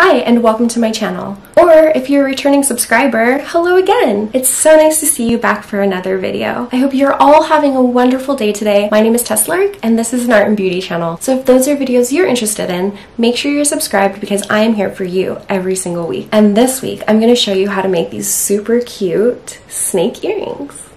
Hi, and welcome to my channel. Or if you're a returning subscriber, hello again! It's so nice to see you back for another video. I hope you're all having a wonderful day today. My name is Tess Lark, and this is an art and beauty channel. So if those are videos you're interested in, make sure you're subscribed because I am here for you every single week. And this week, I'm gonna show you how to make these super cute snake earrings.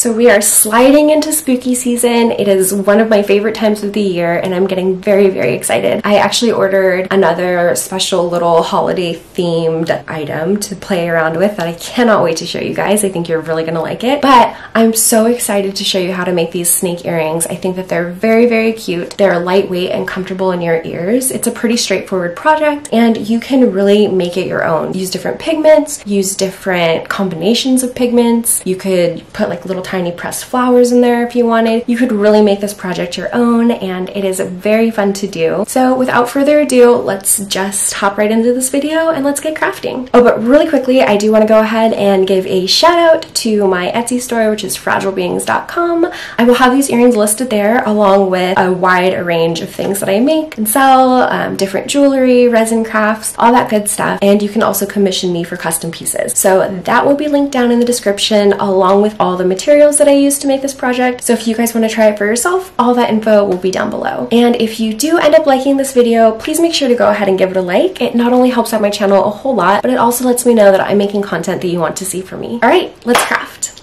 So we are sliding into spooky season. It is one of my favorite times of the year and I'm getting very, very excited. I actually ordered another special little holiday themed item to play around with that I cannot wait to show you guys. I think you're really gonna like it. But I'm so excited to show you how to make these snake earrings. I think that they're very, very cute. They're lightweight and comfortable in your ears. It's a pretty straightforward project and you can really make it your own. Use different pigments, use different combinations of pigments. You could put like little tiny pressed flowers in there if you wanted. You could really make this project your own and it is very fun to do. So without further ado, let's just hop right into this video and let's get crafting. Oh, but really quickly, I do want to go ahead and give a shout out to my Etsy store, which is fragilebeings.com. I will have these earrings listed there along with a wide range of things that I make and sell, um, different jewelry, resin crafts, all that good stuff. And you can also commission me for custom pieces. So that will be linked down in the description along with all the materials materials that I used to make this project. So if you guys want to try it for yourself, all that info will be down below. And if you do end up liking this video, please make sure to go ahead and give it a like. It not only helps out my channel a whole lot, but it also lets me know that I'm making content that you want to see from me. All right, let's craft.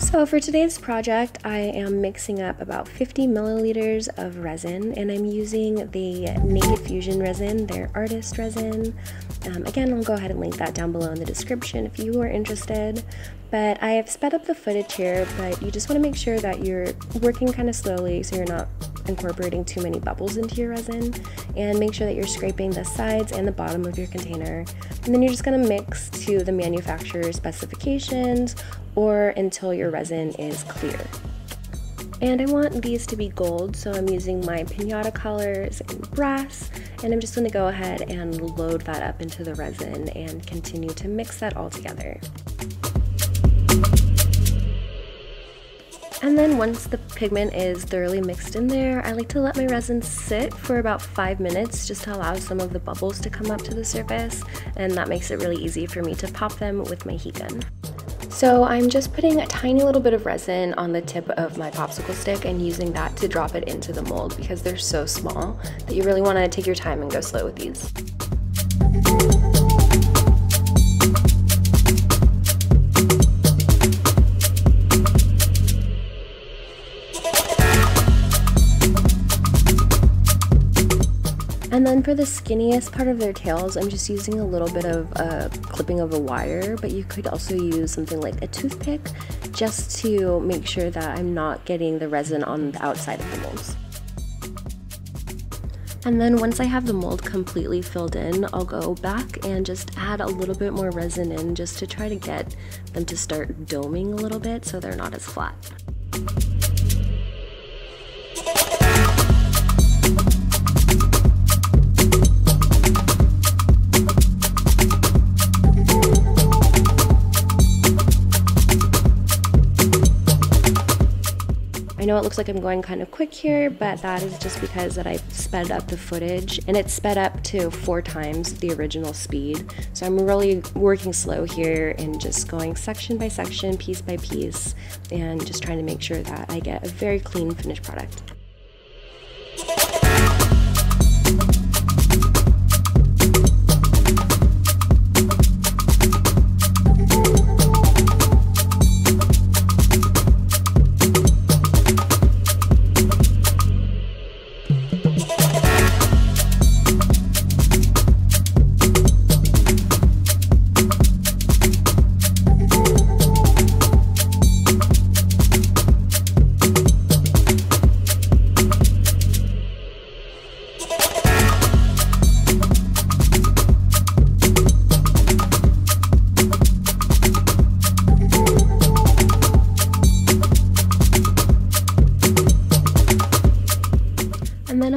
So for today's project, I am mixing up about 50 milliliters of resin and I'm using the Naked Fusion resin, their artist resin. Um, again, I'll go ahead and link that down below in the description if you are interested. But I have sped up the footage here, but you just want to make sure that you're working kind of slowly so you're not incorporating too many bubbles into your resin. And make sure that you're scraping the sides and the bottom of your container. And then you're just going to mix to the manufacturer's specifications or until your resin is clear. And I want these to be gold, so I'm using my pinata colors and brass, and I'm just gonna go ahead and load that up into the resin and continue to mix that all together. And then once the pigment is thoroughly mixed in there, I like to let my resin sit for about five minutes just to allow some of the bubbles to come up to the surface and that makes it really easy for me to pop them with my heat gun. So I'm just putting a tiny little bit of resin on the tip of my popsicle stick and using that to drop it into the mold because they're so small that you really want to take your time and go slow with these. And then for the skinniest part of their tails, I'm just using a little bit of a clipping of a wire, but you could also use something like a toothpick just to make sure that I'm not getting the resin on the outside of the molds. And then once I have the mold completely filled in, I'll go back and just add a little bit more resin in just to try to get them to start doming a little bit so they're not as flat. Know it looks like I'm going kind of quick here, but that is just because that I've sped up the footage and it's sped up to four times the original speed. So I'm really working slow here and just going section by section, piece by piece, and just trying to make sure that I get a very clean finished product.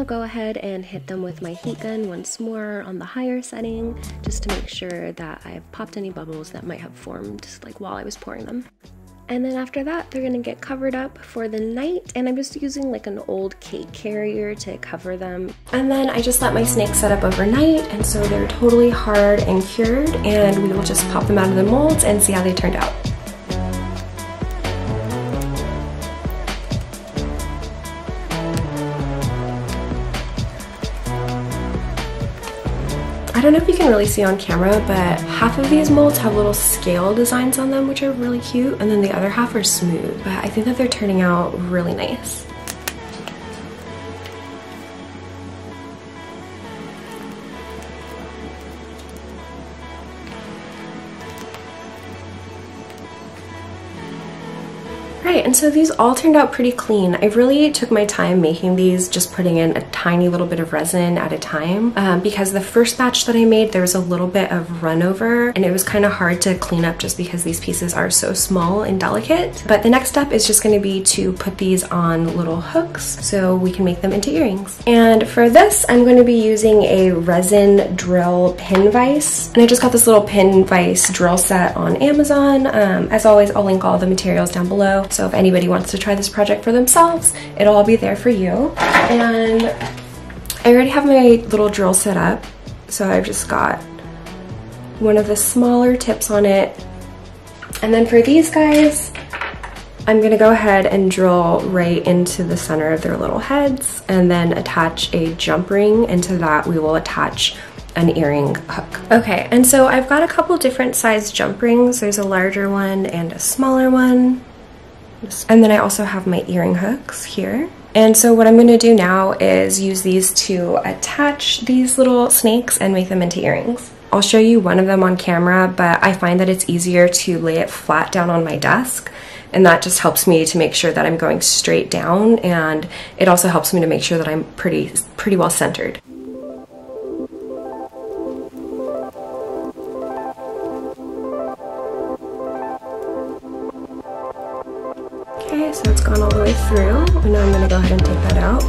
Go ahead and hit them with my heat gun once more on the higher setting just to make sure that I've popped any bubbles that might have formed like while I was pouring them. And then after that, they're gonna get covered up for the night. And I'm just using like an old cake carrier to cover them. And then I just let my snakes set up overnight. And so they're totally hard and cured. And we will just pop them out of the molds and see how they turned out. Don't know if you can really see on camera, but half of these molds have little scale designs on them, which are really cute, and then the other half are smooth. But I think that they're turning out really nice. And so these all turned out pretty clean. I really took my time making these, just putting in a tiny little bit of resin at a time um, because the first batch that I made, there was a little bit of run over and it was kind of hard to clean up just because these pieces are so small and delicate. But the next step is just gonna be to put these on little hooks so we can make them into earrings. And for this, I'm gonna be using a resin drill pin vise. And I just got this little pin vise drill set on Amazon. Um, as always, I'll link all the materials down below. So if anybody wants to try this project for themselves, it'll all be there for you. And I already have my little drill set up. So I've just got one of the smaller tips on it. And then for these guys, I'm gonna go ahead and drill right into the center of their little heads and then attach a jump ring. And to that we will attach an earring hook. Okay, and so I've got a couple different size jump rings. There's a larger one and a smaller one. And then I also have my earring hooks here. And so what I'm going to do now is use these to attach these little snakes and make them into earrings. I'll show you one of them on camera, but I find that it's easier to lay it flat down on my desk. And that just helps me to make sure that I'm going straight down. And it also helps me to make sure that I'm pretty, pretty well centered. Through. And now I'm gonna go ahead and take that out.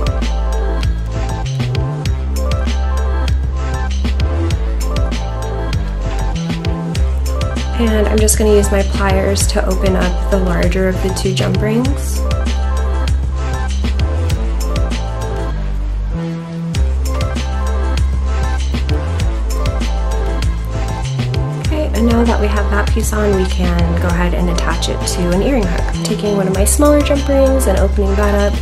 And I'm just gonna use my pliers to open up the larger of the two jump rings. That we have that piece on, we can go ahead and attach it to an earring hook. Taking one of my smaller jump rings and opening that up.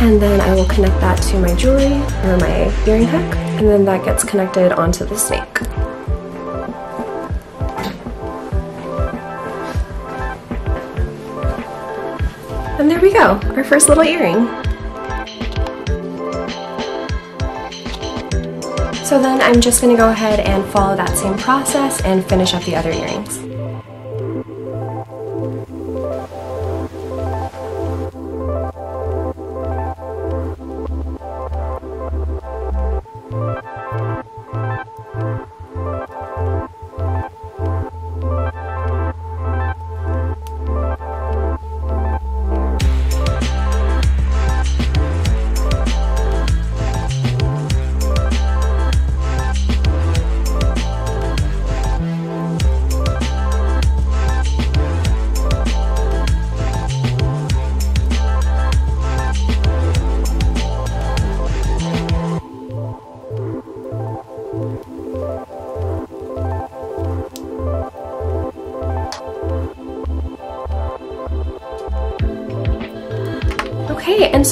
And then I will connect that to my jewelry or my earring hook. And then that gets connected onto the snake. And there we go, our first little earring. So then I'm just gonna go ahead and follow that same process and finish up the other earrings.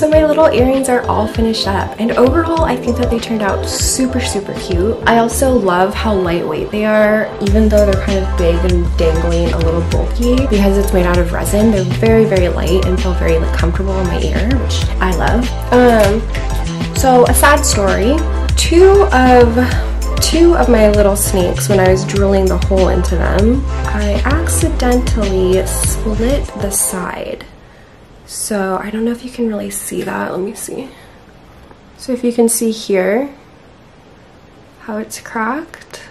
So my little earrings are all finished up. And overall, I think that they turned out super, super cute. I also love how lightweight they are, even though they're kind of big and dangling a little bulky. Because it's made out of resin, they're very, very light and feel very like comfortable in my ear, which I love. Um, so a sad story, two of two of my little snakes, when I was drilling the hole into them, I accidentally split the side. So I don't know if you can really see that. Let me see. So if you can see here how it's cracked.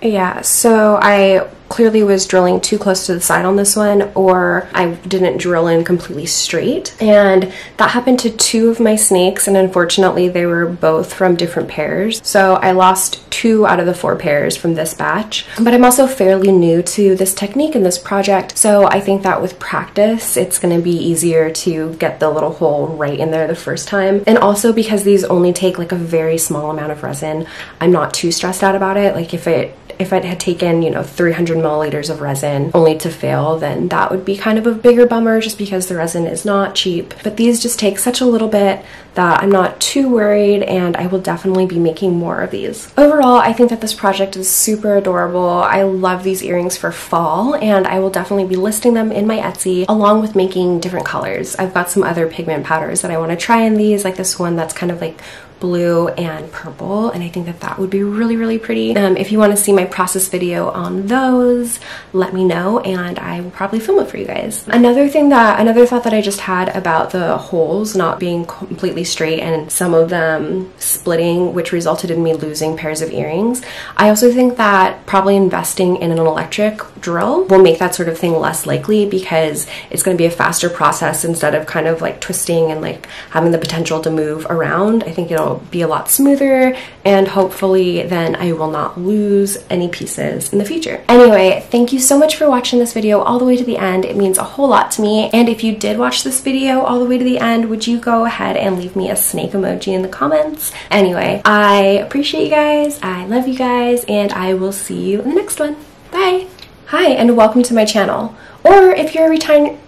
Yeah, so I clearly was drilling too close to the side on this one or I didn't drill in completely straight. And that happened to two of my snakes and unfortunately they were both from different pairs. So I lost two out of the four pairs from this batch. But I'm also fairly new to this technique and this project. So I think that with practice, it's gonna be easier to get the little hole right in there the first time. And also because these only take like a very small amount of resin, I'm not too stressed out about it. Like if it if it had taken, you know, 300 milliliters of resin only to fail, then that would be kind of a bigger bummer just because the resin is not cheap. But these just take such a little bit that I'm not too worried and I will definitely be making more of these. Overall, I think that this project is super adorable. I love these earrings for fall and I will definitely be listing them in my Etsy along with making different colors. I've got some other pigment powders that I want to try in these, like this one that's kind of like blue and purple and I think that that would be really really pretty. Um, if you want to see my process video on those let me know and I will probably film it for you guys. Another thing that another thought that I just had about the holes not being completely straight and some of them splitting which resulted in me losing pairs of earrings. I also think that probably investing in an electric drill will make that sort of thing less likely because it's going to be a faster process instead of kind of like twisting and like having the potential to move around. I think it'll be a lot smoother and hopefully then I will not lose any pieces in the future. Anyway, thank you so much for watching this video all the way to the end. It means a whole lot to me. And if you did watch this video all the way to the end, would you go ahead and leave me a snake emoji in the comments? Anyway, I appreciate you guys. I love you guys and I will see you in the next one. Bye. Hi and welcome to my channel. Or if you're a retired,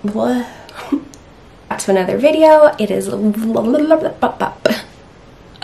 to another video, it is